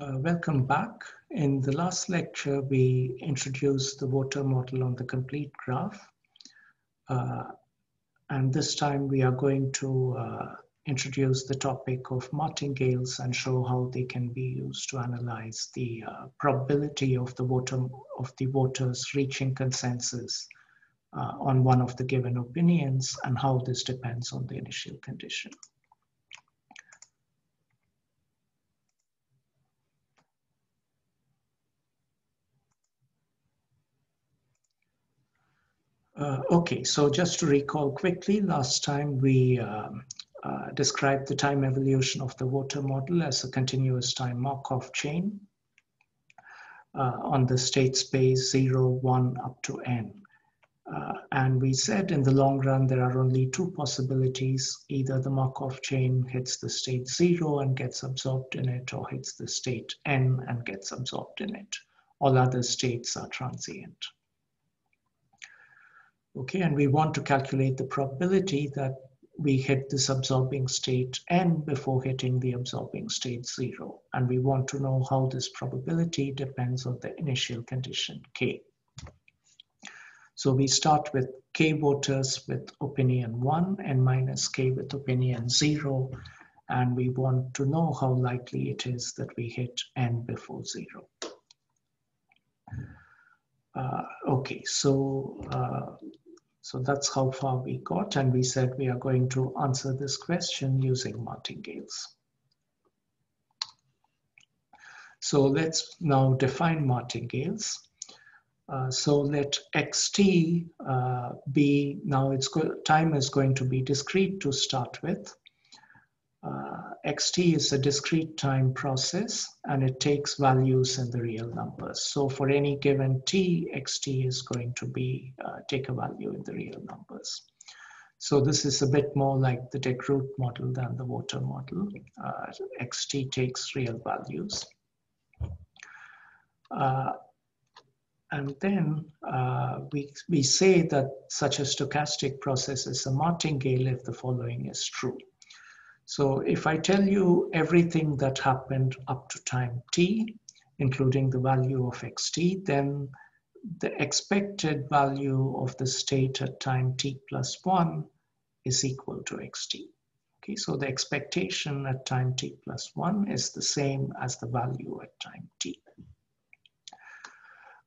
Uh, welcome back. In the last lecture, we introduced the voter model on the complete graph. Uh, and this time we are going to uh, introduce the topic of martingales and show how they can be used to analyze the uh, probability of the voter of the voters reaching consensus uh, on one of the given opinions and how this depends on the initial condition. Okay, so just to recall quickly, last time we um, uh, described the time evolution of the voter model as a continuous time Markov chain uh, on the state space 0, 1 up to n. Uh, and we said in the long run, there are only two possibilities. Either the Markov chain hits the state 0 and gets absorbed in it, or hits the state n and gets absorbed in it. All other states are transient. Okay, and we want to calculate the probability that we hit this absorbing state n before hitting the absorbing state zero. And we want to know how this probability depends on the initial condition k. So we start with k voters with opinion one and minus k with opinion zero. And we want to know how likely it is that we hit n before zero. Uh, okay, so uh, so that's how far we got. And we said we are going to answer this question using martingales. So let's now define martingales. Uh, so let xt uh, be, now it's time is going to be discrete to start with. Uh, xt is a discrete time process and it takes values in the real numbers. So for any given t, xt is going to be uh, take a value in the real numbers. So this is a bit more like the DeGroot model than the voter model. Uh, xt takes real values. Uh, and then uh, we, we say that such a stochastic process is a martingale if the following is true. So if I tell you everything that happened up to time t, including the value of xt, then the expected value of the state at time t plus 1 is equal to xt. Okay, so the expectation at time t plus 1 is the same as the value at time t.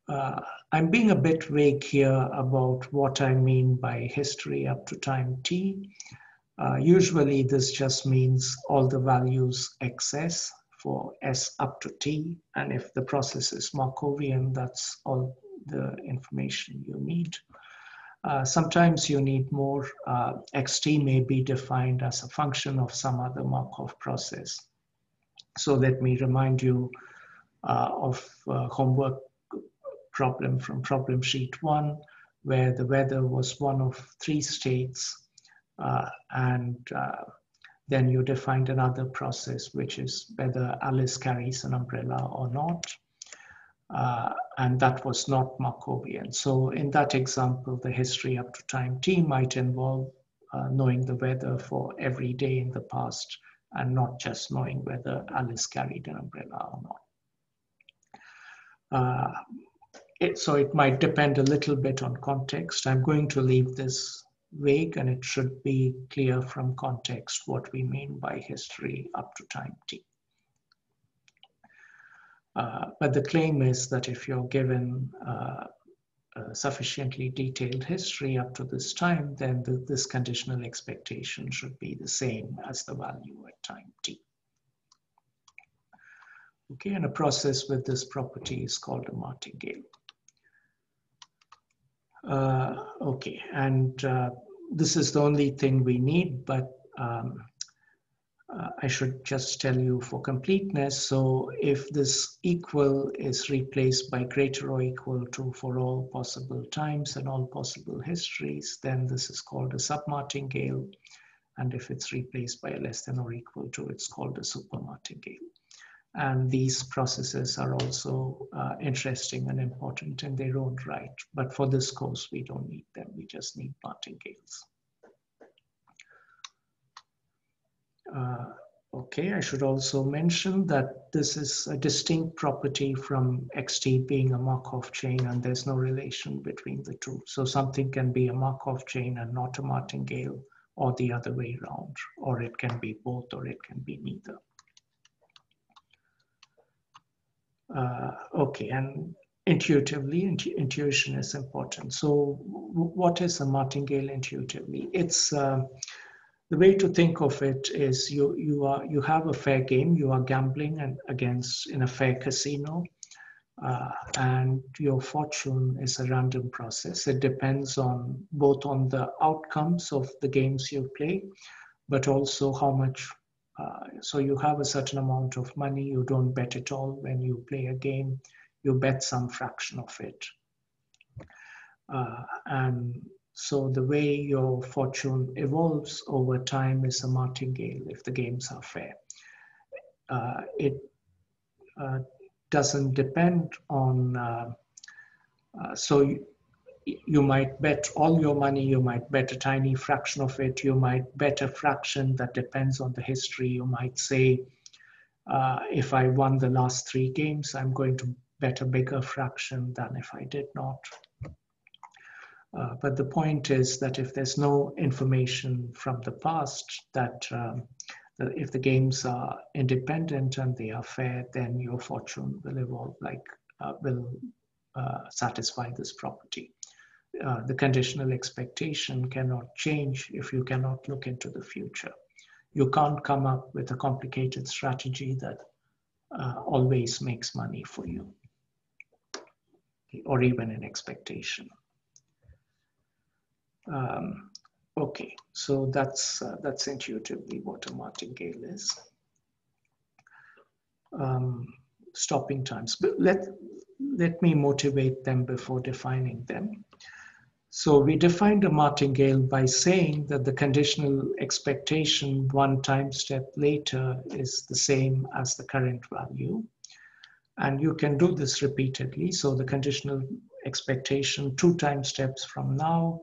Uh, I'm being a bit vague here about what I mean by history up to time t. Uh, usually this just means all the values xs for s up to t. And if the process is Markovian, that's all the information you need. Uh, sometimes you need more. Uh, xt may be defined as a function of some other Markov process. So let me remind you uh, of uh, homework problem from problem sheet one, where the weather was one of three states and uh, then you defined another process, which is whether Alice carries an umbrella or not. Uh, and that was not Markovian. So in that example, the history up to time t might involve uh, knowing the weather for every day in the past and not just knowing whether Alice carried an umbrella or not. Uh, it, so it might depend a little bit on context. I'm going to leave this vague and it should be clear from context what we mean by history up to time t. Uh, but the claim is that if you're given uh, sufficiently detailed history up to this time, then the, this conditional expectation should be the same as the value at time t. Okay, and a process with this property is called a martingale. Uh, okay, and uh, this is the only thing we need, but um, uh, I should just tell you for completeness. So if this equal is replaced by greater or equal to for all possible times and all possible histories, then this is called a submartingale. And if it's replaced by a less than or equal to, it's called a supermartingale. And these processes are also uh, interesting and important in their own right. But for this course, we don't need them. We just need martingales. Uh, Okay, I should also mention that this is a distinct property from XT being a Markov chain and there's no relation between the two. So something can be a Markov chain and not a martingale or the other way around, or it can be both or it can be neither. Uh, okay, and intuitively, intu intuition is important. So what is a martingale intuitively? It's uh, the way to think of it is you you are you have a fair game you are gambling and against in a fair casino uh, and your fortune is a random process it depends on both on the outcomes of the games you play but also how much uh, so you have a certain amount of money you don't bet at all when you play a game you bet some fraction of it uh, and so the way your fortune evolves over time is a martingale if the games are fair. Uh, it uh, doesn't depend on, uh, so you, you might bet all your money, you might bet a tiny fraction of it, you might bet a fraction that depends on the history. You might say, uh, if I won the last three games, I'm going to bet a bigger fraction than if I did not. Uh, but the point is that if there's no information from the past that, um, if the games are independent and they are fair, then your fortune will evolve like uh, will uh, satisfy this property. Uh, the conditional expectation cannot change if you cannot look into the future. You can't come up with a complicated strategy that uh, always makes money for you, or even an expectation. Um, okay, so that's uh, that's intuitively what a martingale is. Um, stopping times, but let let me motivate them before defining them. So we defined a martingale by saying that the conditional expectation one time step later is the same as the current value. And you can do this repeatedly. So the conditional expectation two time steps from now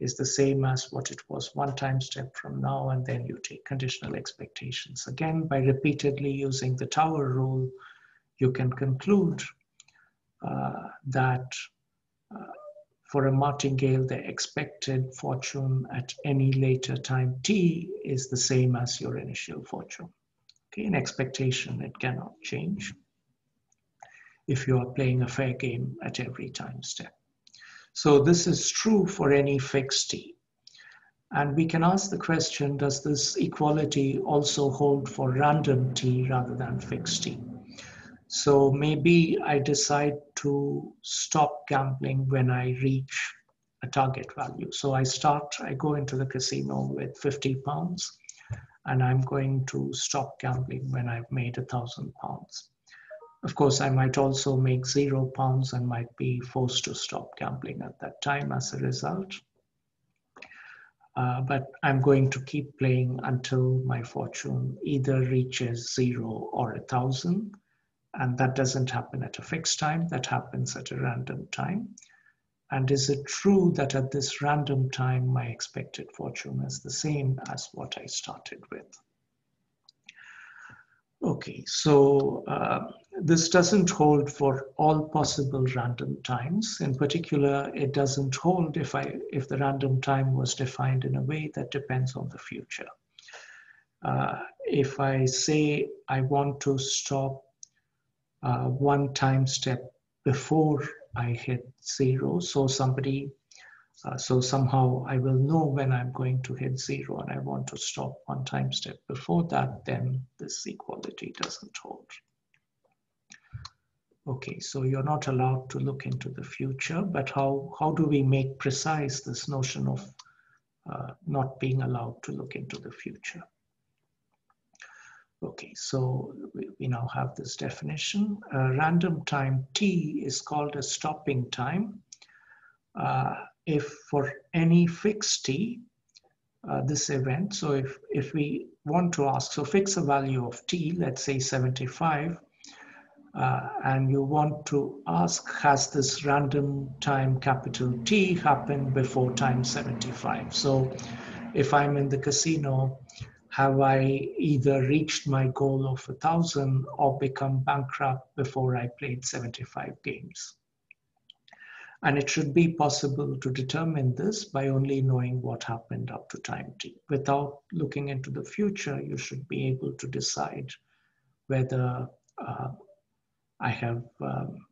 is the same as what it was one time step from now, and then you take conditional expectations. Again, by repeatedly using the tower rule, you can conclude uh, that uh, for a martingale, the expected fortune at any later time t is the same as your initial fortune. Okay, in expectation, it cannot change if you are playing a fair game at every time step. So this is true for any fixed t. And we can ask the question, does this equality also hold for random t rather than fixed t? So maybe I decide to stop gambling when I reach a target value. So I start, I go into the casino with 50 pounds and I'm going to stop gambling when I've made a thousand pounds. Of course, I might also make zero pounds and might be forced to stop gambling at that time as a result. Uh, but I'm going to keep playing until my fortune either reaches zero or a thousand. And that doesn't happen at a fixed time, that happens at a random time. And is it true that at this random time, my expected fortune is the same as what I started with? Okay, so uh, this doesn't hold for all possible random times. In particular, it doesn't hold if, I, if the random time was defined in a way that depends on the future. Uh, if I say I want to stop uh, one time step before I hit zero, so somebody uh, so somehow I will know when I'm going to hit zero and I want to stop one time step before that, then this equality doesn't hold. Okay, so you're not allowed to look into the future, but how, how do we make precise this notion of uh, not being allowed to look into the future? Okay, so we, now have this definition. Uh, random time t is called a stopping time. Uh, if for any fixed t, uh, this event, so if, if we want to ask, so fix a value of t, let's say 75, uh, and you want to ask, has this random time capital T happened before time 75? So if I'm in the casino, have I either reached my goal of a thousand or become bankrupt before I played 75 games? And it should be possible to determine this by only knowing what happened up to time t. Without looking into the future, you should be able to decide whether uh, I have um,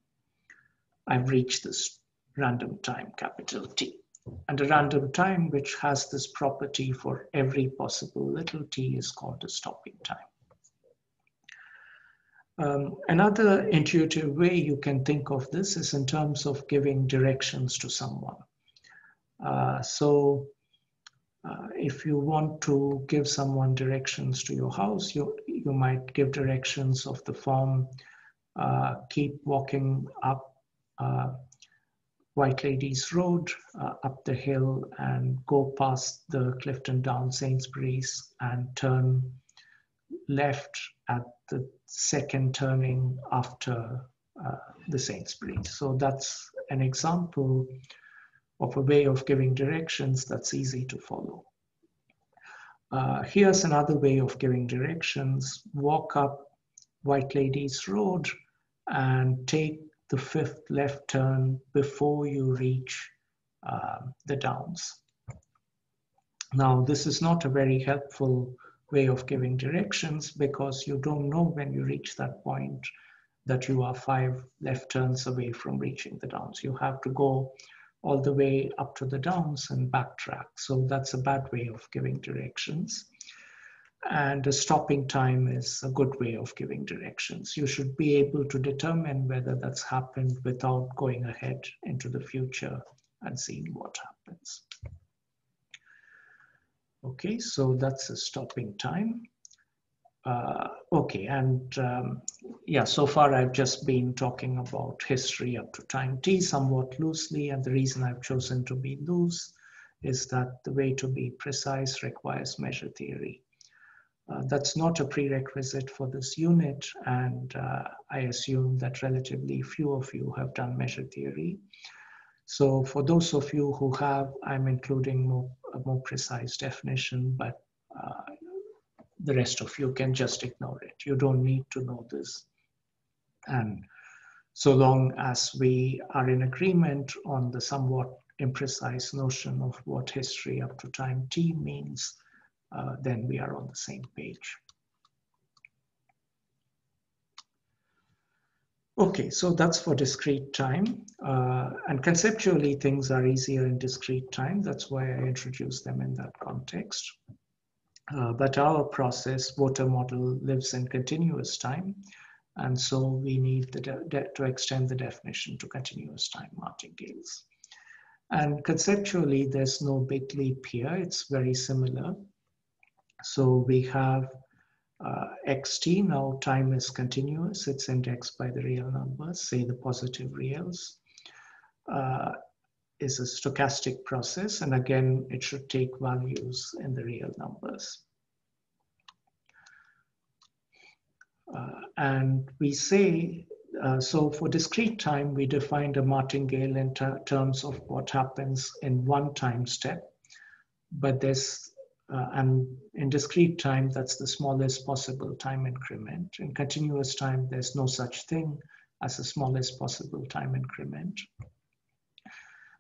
I've reached this random time capital T. And a random time which has this property for every possible little t is called a stopping time. Um, another intuitive way you can think of this is in terms of giving directions to someone. Uh, so uh, if you want to give someone directions to your house, you, you might give directions of the form, uh, keep walking up uh, White Ladies Road, uh, up the hill and go past the Clifton Down Sainsbury's and turn left at the second turning after uh, the Sainsbury's. So that's an example of a way of giving directions that's easy to follow. Uh, here's another way of giving directions. Walk up White Ladies Road and take the fifth left turn before you reach uh, the downs. Now, this is not a very helpful way of giving directions because you don't know when you reach that point that you are five left turns away from reaching the downs. You have to go all the way up to the downs and backtrack. So that's a bad way of giving directions. And a stopping time is a good way of giving directions. You should be able to determine whether that's happened without going ahead into the future and seeing what happens. Okay, so that's a stopping time. Uh, okay, and um, yeah, so far I've just been talking about history up to time t somewhat loosely, and the reason I've chosen to be loose is that the way to be precise requires measure theory. Uh, that's not a prerequisite for this unit, and uh, I assume that relatively few of you have done measure theory. So for those of you who have, I'm including more, a more precise definition, but uh, the rest of you can just ignore it. You don't need to know this. And so long as we are in agreement on the somewhat imprecise notion of what history up to time t means, uh, then we are on the same page. Okay, so that's for discrete time. Uh, and conceptually, things are easier in discrete time. That's why I introduced them in that context. Uh, but our process, voter model, lives in continuous time. And so we need to extend the definition to continuous time martingales. And conceptually, there's no big leap here. It's very similar. So we have uh, xt, now time is continuous, it's indexed by the real numbers, say the positive reals, uh, is a stochastic process, and again, it should take values in the real numbers. Uh, and we say, uh, so for discrete time, we defined a martingale in ter terms of what happens in one time step, but there's uh, and in discrete time, that's the smallest possible time increment. In continuous time, there's no such thing as the smallest possible time increment.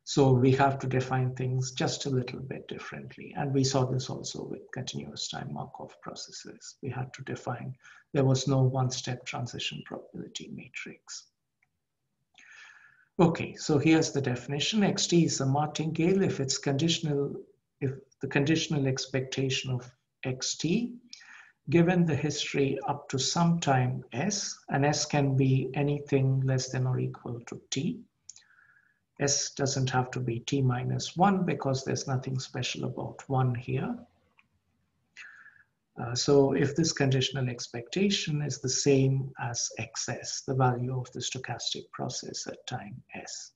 So we have to define things just a little bit differently. And we saw this also with continuous time Markov processes. We had to define, there was no one-step transition probability matrix. Okay, so here's the definition. XT is a martingale if it's conditional if the conditional expectation of xt given the history up to some time s, and s can be anything less than or equal to t. s doesn't have to be t minus 1 because there's nothing special about 1 here. Uh, so if this conditional expectation is the same as xs, the value of the stochastic process at time s,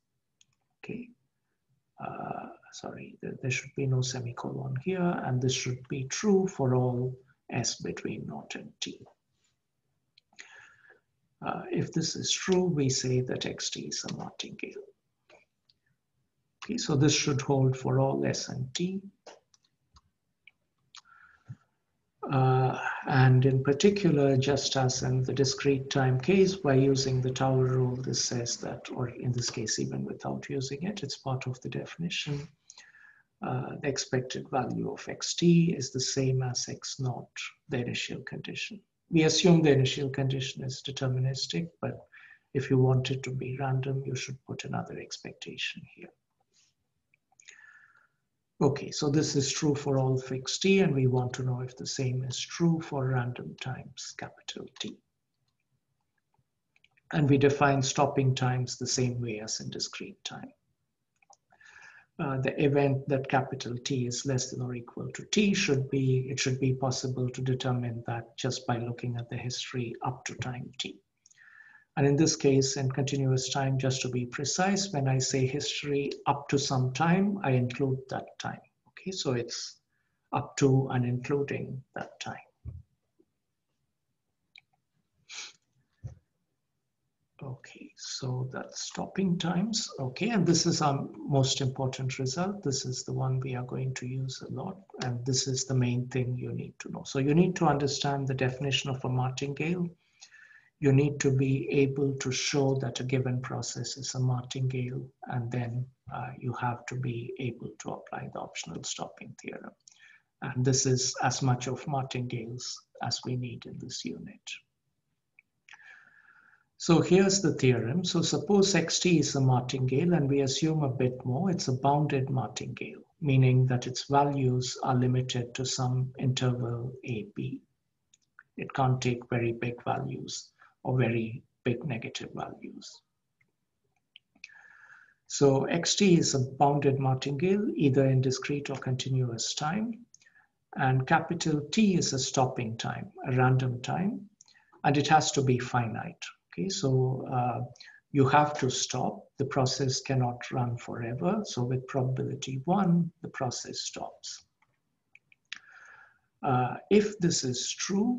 okay. Uh, sorry, there should be no semicolon here, and this should be true for all s between naught and t. Uh, if this is true, we say that xt is a martingale. Okay, so this should hold for all s and t. Uh, and in particular, just as in the discrete time case, by using the Tower rule, this says that, or in this case, even without using it, it's part of the definition. Uh, the expected value of xt is the same as x naught, the initial condition. We assume the initial condition is deterministic, but if you want it to be random, you should put another expectation here. Okay, so this is true for all fixed t, and we want to know if the same is true for random times capital T. And we define stopping times the same way as in discrete time. Uh, the event that capital T is less than or equal to T should be, it should be possible to determine that just by looking at the history up to time T. And in this case, in continuous time, just to be precise, when I say history up to some time, I include that time. Okay, so it's up to and including that time. Okay, so that's stopping times. Okay, and this is our most important result. This is the one we are going to use a lot, and this is the main thing you need to know. So you need to understand the definition of a martingale you need to be able to show that a given process is a martingale, and then uh, you have to be able to apply the optional stopping theorem. And this is as much of martingales as we need in this unit. So here's the theorem. So suppose xt is a martingale and we assume a bit more, it's a bounded martingale, meaning that its values are limited to some interval a, b. It can't take very big values or very big negative values. So xt is a bounded martingale, either in discrete or continuous time. And capital T is a stopping time, a random time, and it has to be finite. Okay, so uh, you have to stop. The process cannot run forever. So with probability one, the process stops. Uh, if this is true,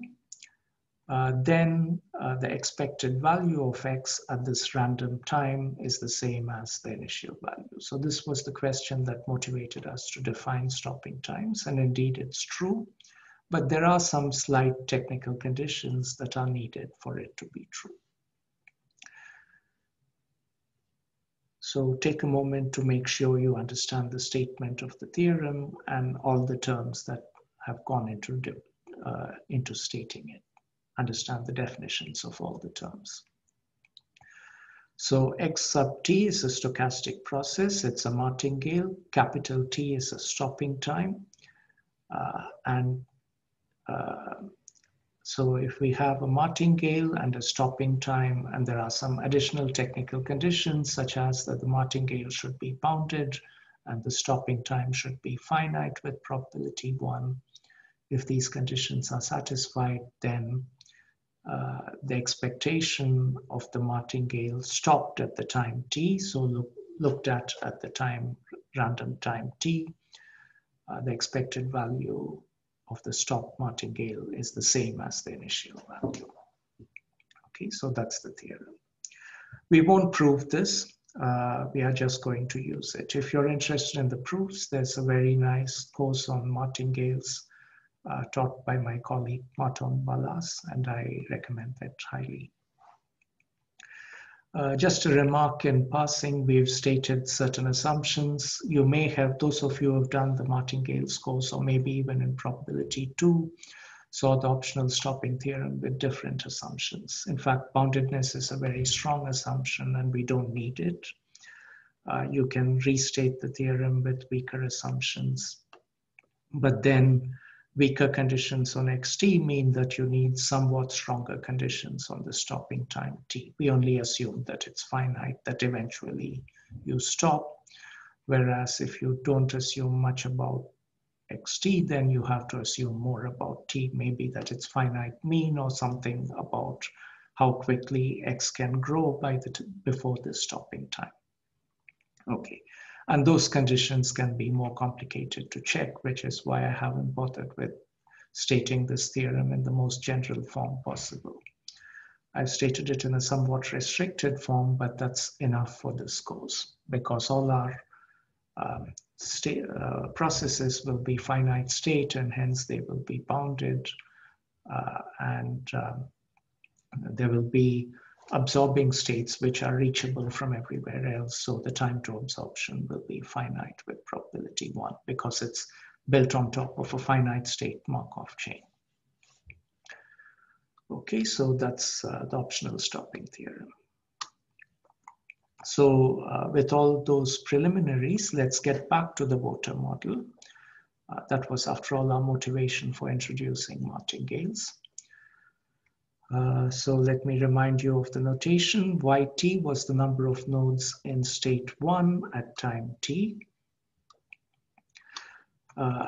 uh, then uh, the expected value of x at this random time is the same as the initial value. So this was the question that motivated us to define stopping times, and indeed it's true, but there are some slight technical conditions that are needed for it to be true. So take a moment to make sure you understand the statement of the theorem and all the terms that have gone into, uh, into stating it understand the definitions of all the terms. So x sub t is a stochastic process. It's a martingale. Capital T is a stopping time. Uh, and uh, so if we have a martingale and a stopping time, and there are some additional technical conditions, such as that the martingale should be bounded and the stopping time should be finite with probability one. If these conditions are satisfied, then uh, the expectation of the martingale stopped at the time t, so look, looked at at the time random time t, uh, the expected value of the stop martingale is the same as the initial value. Okay, so that's the theorem. We won't prove this. Uh, we are just going to use it. If you're interested in the proofs, there's a very nice course on martingales uh, taught by my colleague Márton Balázs, and I recommend that highly. Uh, just a remark in passing, we've stated certain assumptions. You may have, those of you who have done the martingale course, or maybe even in probability two, saw the optional stopping theorem with different assumptions. In fact, boundedness is a very strong assumption and we don't need it. Uh, you can restate the theorem with weaker assumptions, but then weaker conditions on xt mean that you need somewhat stronger conditions on the stopping time t. We only assume that it's finite, that eventually you stop. Whereas if you don't assume much about xt, then you have to assume more about t, maybe that it's finite mean or something about how quickly x can grow by the before the stopping time. Okay, and those conditions can be more complicated to check, which is why I haven't bothered with stating this theorem in the most general form possible. I've stated it in a somewhat restricted form, but that's enough for this course because all our um, state, uh, processes will be finite state and hence they will be bounded uh, and um, there will be absorbing states which are reachable from everywhere else. So the time to absorption will be finite with probability one because it's built on top of a finite state Markov chain. Okay, so that's uh, the optional stopping theorem. So uh, with all those preliminaries, let's get back to the voter model. Uh, that was, after all, our motivation for introducing martingales. Uh, so let me remind you of the notation. Yt was the number of nodes in state one at time t. Uh,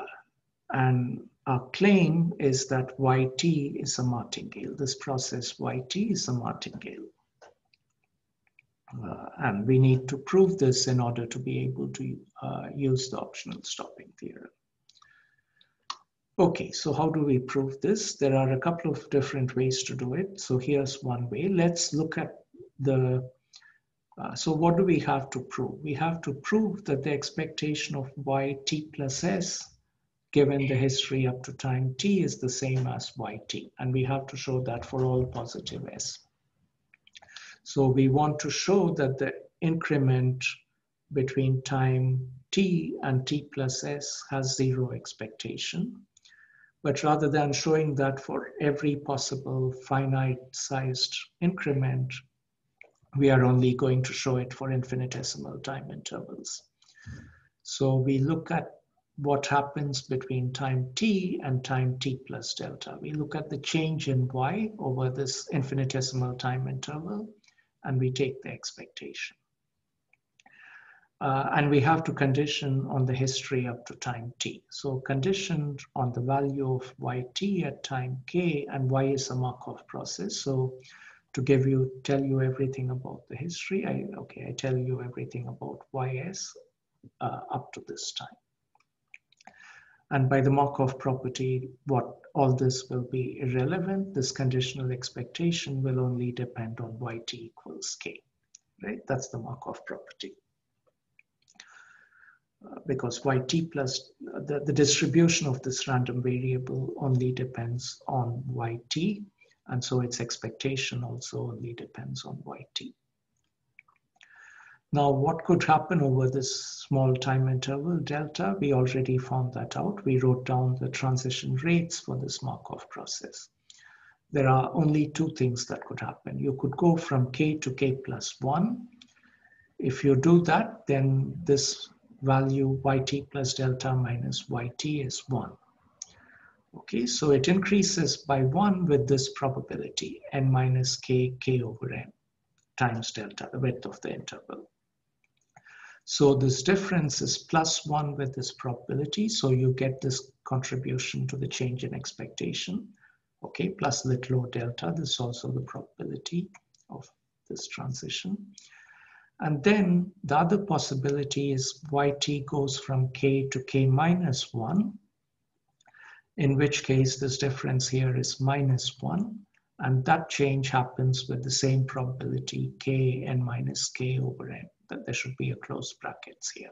and our claim is that Yt is a martingale. This process Yt is a martingale. Uh, and we need to prove this in order to be able to uh, use the optional stopping theorem. Okay, so how do we prove this? There are a couple of different ways to do it. So here's one way. Let's look at the, uh, so what do we have to prove? We have to prove that the expectation of yt plus s given the history up to time t is the same as yt. And we have to show that for all positive s. So we want to show that the increment between time t and t plus s has zero expectation. But rather than showing that for every possible finite sized increment, we are only going to show it for infinitesimal time intervals. So we look at what happens between time t and time t plus delta. We look at the change in y over this infinitesimal time interval and we take the expectation. Uh, and we have to condition on the history up to time t. So conditioned on the value of yt at time k and y is a Markov process. So to give you, tell you everything about the history, I, okay, I tell you everything about ys uh, up to this time. And by the Markov property, what all this will be irrelevant. This conditional expectation will only depend on yt equals k, right? That's the Markov property. Because yt plus the, the distribution of this random variable only depends on yt, and so its expectation also only depends on yt. Now, what could happen over this small time interval, delta? We already found that out. We wrote down the transition rates for this Markov process. There are only two things that could happen. You could go from k to k plus 1. If you do that, then this value yt plus delta minus yt is 1. Okay, so it increases by 1 with this probability, n minus k, k over n times delta, the width of the interval. So this difference is plus one with this probability. So you get this contribution to the change in expectation. Okay, plus little o delta. This is also the probability of this transition. And then the other possibility is yt goes from k to k minus 1, in which case this difference here is minus 1. And that change happens with the same probability k n minus k over n that there should be a closed brackets here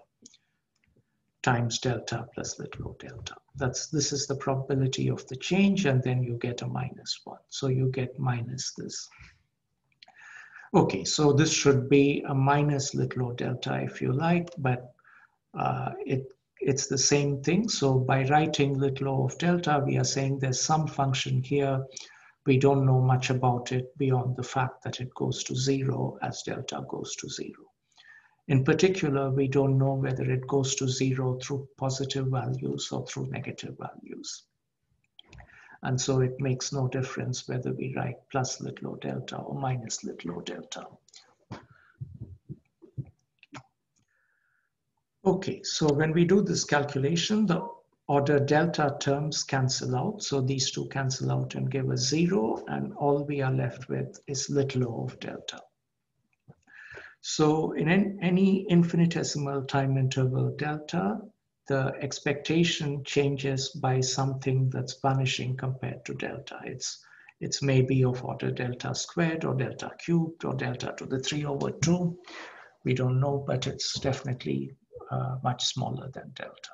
times delta plus little o delta. That's this is the probability of the change, and then you get a minus one. So you get minus this. Okay, so this should be a minus little o delta if you like, but uh, it it's the same thing. So by writing little o of delta, we are saying there's some function here. We don't know much about it beyond the fact that it goes to zero as delta goes to zero. In particular, we don't know whether it goes to zero through positive values or through negative values. And so it makes no difference whether we write plus little o delta or minus little o delta. Okay, so when we do this calculation, the order delta terms cancel out. So these two cancel out and give us zero, and all we are left with is little o of delta. So in any infinitesimal time interval delta, the expectation changes by something that's vanishing compared to delta. It's, it's maybe of order delta squared or delta cubed or delta to the 3 over 2. We don't know, but it's definitely uh, much smaller than delta.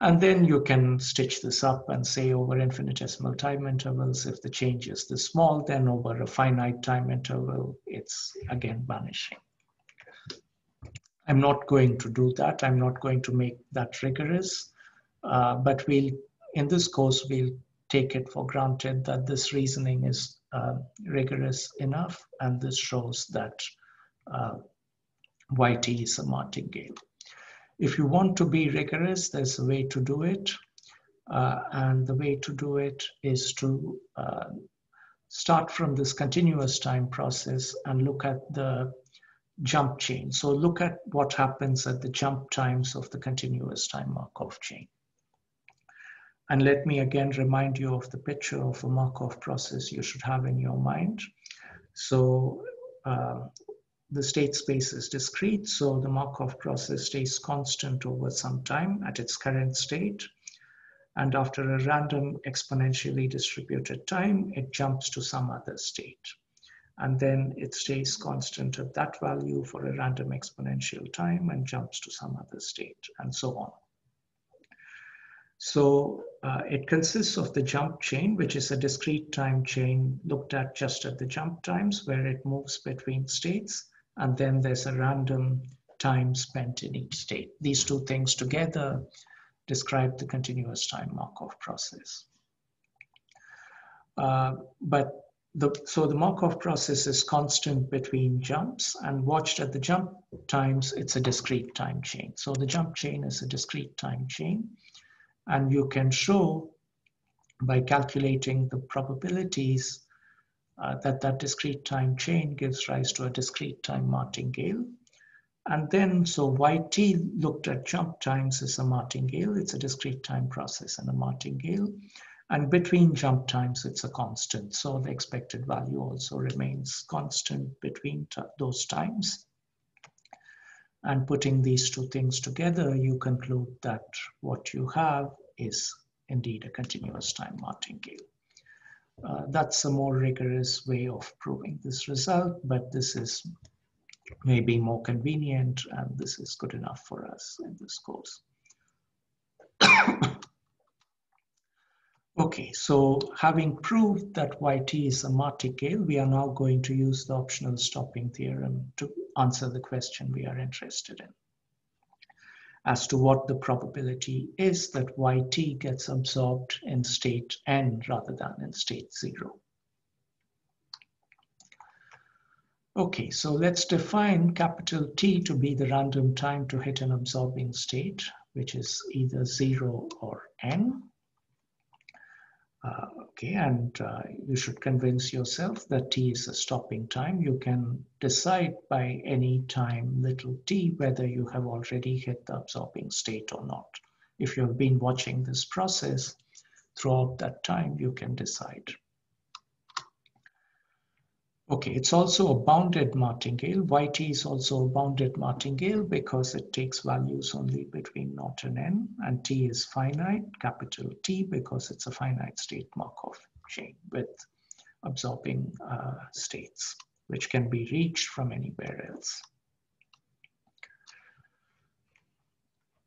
And then you can stitch this up and say over infinitesimal time intervals, if the change is this small, then over a finite time interval, it's again vanishing. I'm not going to do that. I'm not going to make that rigorous, uh, but we'll, in this course, we'll take it for granted that this reasoning is uh, rigorous enough, and this shows that uh, YT is a martingale. If you want to be rigorous, there's a way to do it. Uh, and the way to do it is to uh, start from this continuous time process and look at the jump chain. So look at what happens at the jump times of the continuous time Markov chain. And let me again remind you of the picture of a Markov process you should have in your mind. So uh, the state space is discrete, so the Markov process stays constant over some time at its current state. And after a random exponentially distributed time, it jumps to some other state. And then it stays constant at that value for a random exponential time and jumps to some other state, and so on. So uh, it consists of the jump chain, which is a discrete time chain looked at just at the jump times where it moves between states. And then there's a random time spent in each state. These two things together describe the continuous time Markov process. Uh, but the, so the Markov process is constant between jumps and watched at the jump times, it's a discrete time chain. So the jump chain is a discrete time chain. And you can show by calculating the probabilities uh, that that discrete time chain gives rise to a discrete time martingale. And then, so YT looked at jump times as a martingale. It's a discrete time process and a martingale. And between jump times, it's a constant. So the expected value also remains constant between those times. And putting these two things together, you conclude that what you have is indeed a continuous time martingale. Uh, that's a more rigorous way of proving this result, but this is maybe more convenient and this is good enough for us in this course. okay, so having proved that yt is a martingale, we are now going to use the optional stopping theorem to answer the question we are interested in as to what the probability is that yt gets absorbed in state n rather than in state zero. Okay, so let's define capital T to be the random time to hit an absorbing state, which is either zero or n. Uh, okay, and uh, you should convince yourself that t is a stopping time. You can decide by any time little t whether you have already hit the absorbing state or not. If you have been watching this process throughout that time, you can decide. Okay, it's also a bounded martingale. Yt is also a bounded martingale because it takes values only between naught and n, and t is finite, capital T, because it's a finite state Markov chain with absorbing uh, states, which can be reached from anywhere else.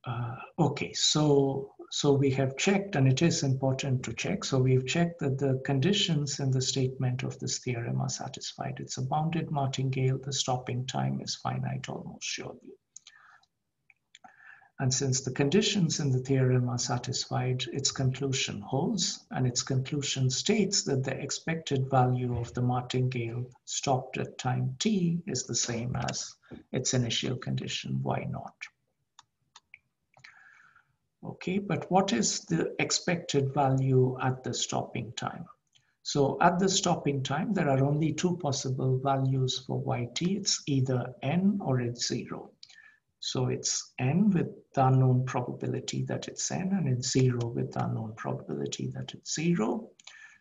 Uh, okay, so so we have checked, and it is important to check. So we've checked that the conditions in the statement of this theorem are satisfied. It's a bounded martingale. The stopping time is finite almost surely. And since the conditions in the theorem are satisfied, its conclusion holds, and its conclusion states that the expected value of the martingale stopped at time t is the same as its initial condition y naught. Okay, but what is the expected value at the stopping time? So at the stopping time, there are only two possible values for yt. It's either n or it's zero. So it's n with the unknown probability that it's n, and it's zero with the unknown probability that it's zero.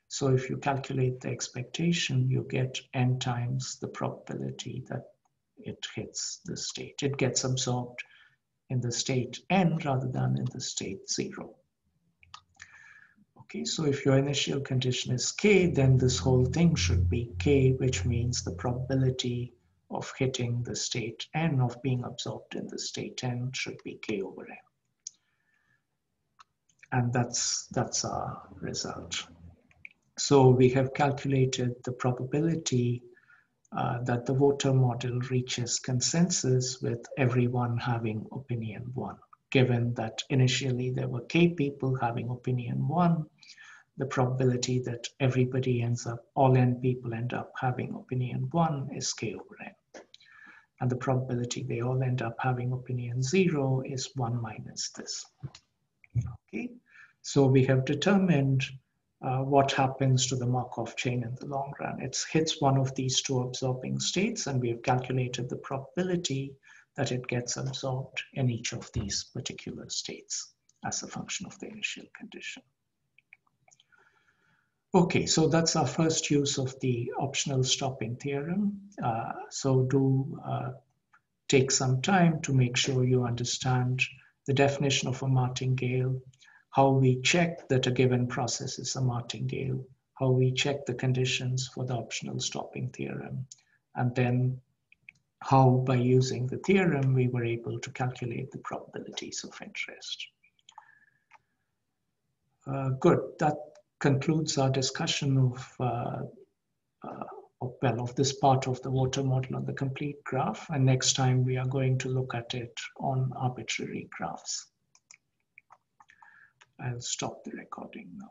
So if you calculate the expectation, you get n times the probability that it hits the state. It gets absorbed in the state n rather than in the state zero. Okay, so if your initial condition is k, then this whole thing should be k, which means the probability of hitting the state n of being absorbed in the state n should be k over n. And that's, that's our result. So we have calculated the probability uh, that the voter model reaches consensus with everyone having opinion one. Given that initially there were k people having opinion one, the probability that everybody ends up, all n people end up having opinion one is k over n. And the probability they all end up having opinion zero is one minus this. Okay, so we have determined uh, what happens to the Markov chain in the long run. It hits one of these two absorbing states and we have calculated the probability that it gets absorbed in each of these particular states as a function of the initial condition. Okay, so that's our first use of the optional stopping theorem. Uh, so do uh, take some time to make sure you understand the definition of a martingale, how we check that a given process is a martingale, how we check the conditions for the optional stopping theorem, and then how by using the theorem we were able to calculate the probabilities of interest. Uh, good, that concludes our discussion of, uh, uh, of, well, of this part of the voter model on the complete graph. And next time we are going to look at it on arbitrary graphs. I'll stop the recording now.